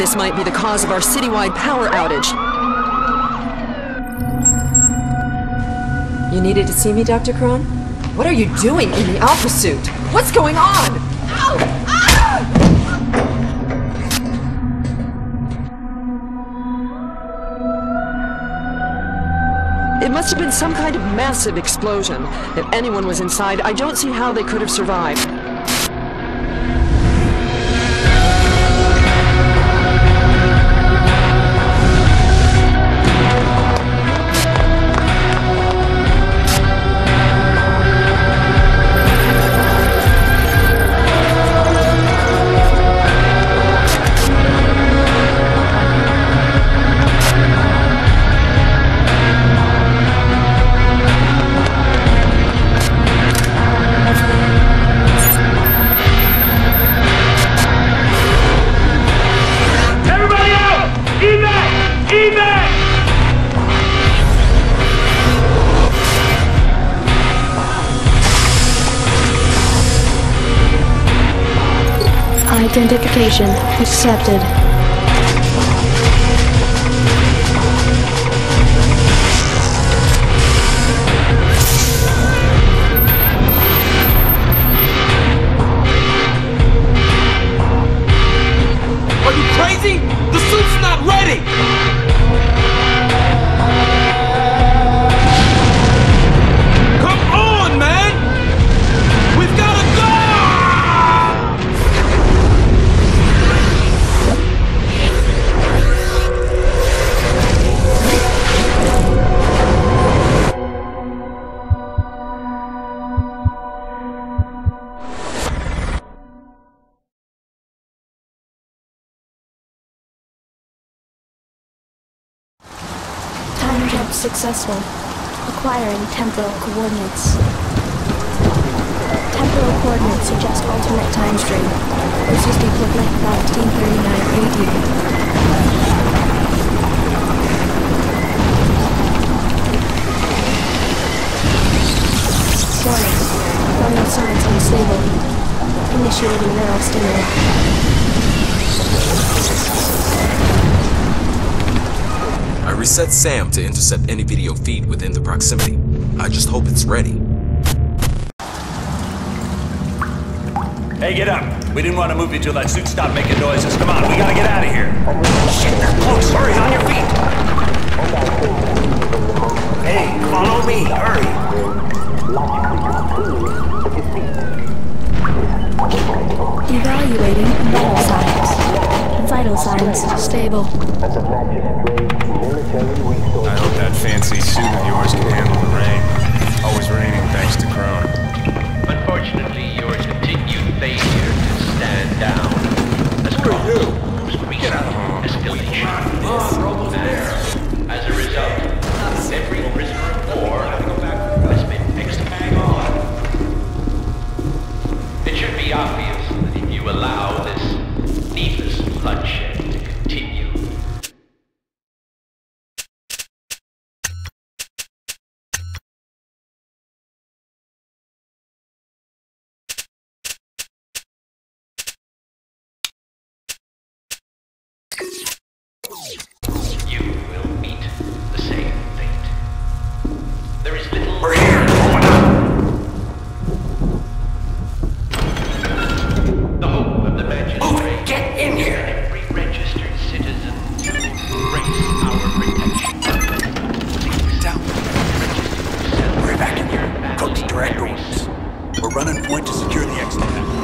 This might be the cause of our citywide power outage. You needed to see me, Dr. Krone? What are you doing in the Alpha suit? What's going on? Ow! It must have been some kind of massive explosion. If anyone was inside, I don't see how they could have survived. Evac! Identification accepted. Successful. Acquiring temporal coordinates. Temporal coordinates suggest alternate time stream. Closest equivalent 1939 AD. Warning. Signs unstable. Initiating neural stimuli. I reset SAM to intercept any video feed within the proximity. I just hope it's ready. Hey, get up. We didn't want to move you till that suit stopped making noises. Come on, we gotta get out of here. Shit, they're close. Hurry, on your feet. Hey, follow me. Hurry. Evaluating vital signs. Vital signs stable. I hope that fancy suit of yours can handle the rain. Always raining thanks to Krone. Unfortunately, your continued failure to stand down has caused recent escalation. Ah, and as a result, every prisoner of war has been executed. It should be obvious that if you allow this needless bloodshed to continue, you Cook's. We're running point to secure the exit.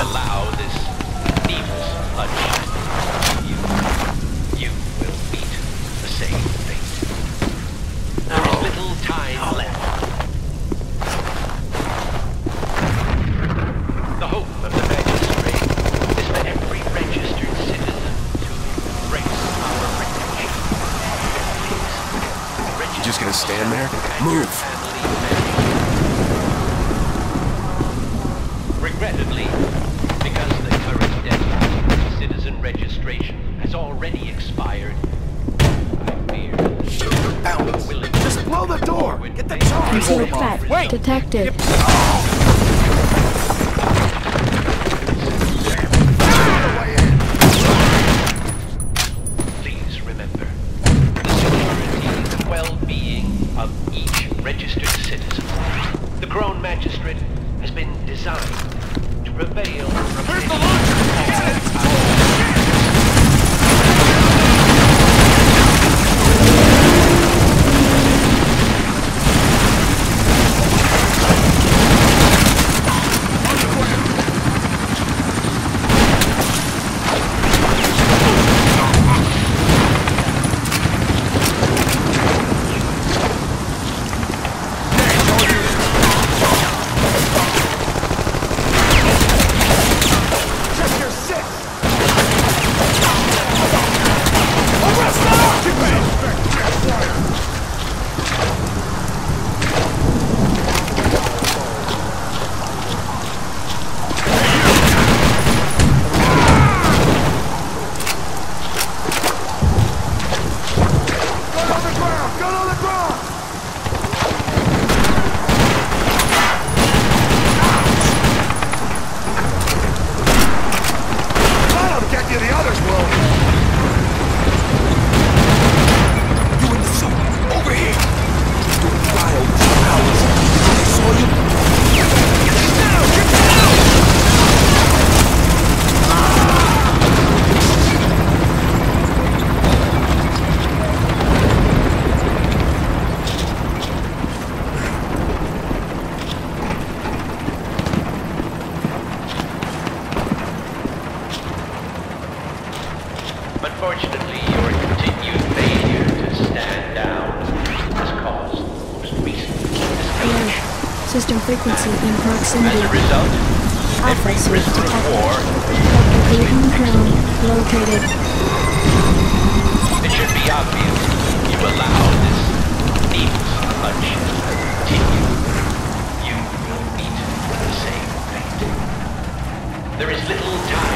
Allow this needless bloodshed. You, you will meet the same fate. There is oh. little time oh. left. The hope of the magistrate is for every registered citizen to embrace our protection. Please, You just gonna stand there? Move. Already expired, I fear. Just blow the door. Get the charge. Concealed threat. detected. Please remember, the security and well-being of each registered citizen. The Krone Magistrate has been designed to prevail. From That'll System frequency in As proximity. a result, Alpha every suit of detected. war Aiden Krone located. It should be obvious you allow this needless bloodshed to continue. You will meet the same fate. There is little time